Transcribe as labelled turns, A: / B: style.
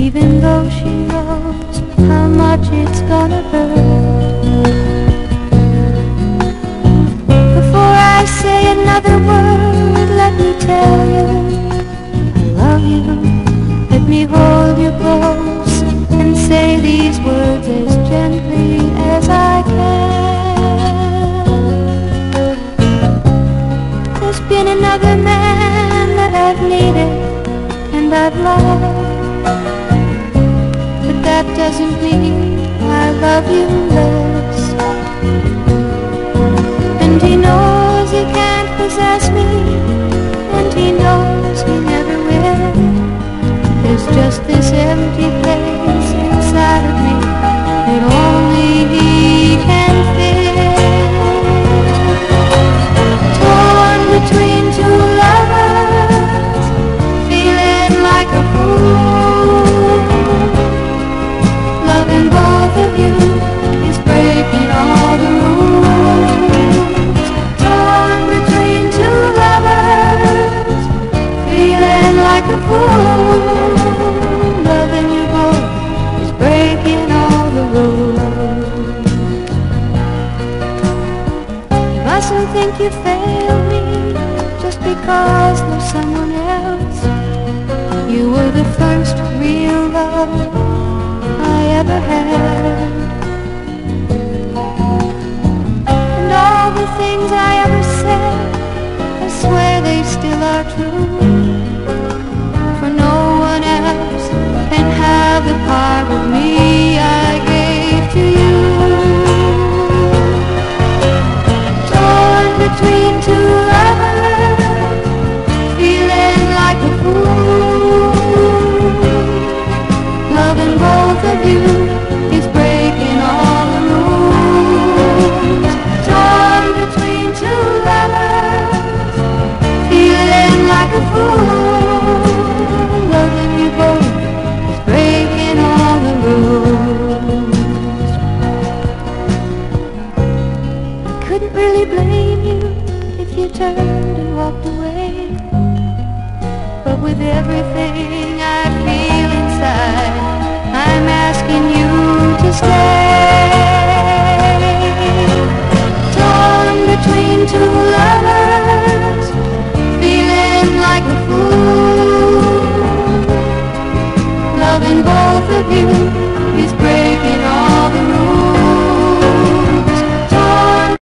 A: even though she knows how much it's gonna hurt. Before I say another word, let me tell Hold you close and say these words as gently as I can. There's been another man that I've needed and I've loved, but that doesn't mean I love you just this empty place inside of me You mustn't think you failed me just because there's someone else. You were the first real love I ever had. And all the things I ever said, I swear they still are true. For no one else can have the part of me couldn't really blame you if you turned and walked away. But with everything I feel inside, I'm asking you to stay. Torn between two lovers, feeling like a fool. Loving both of you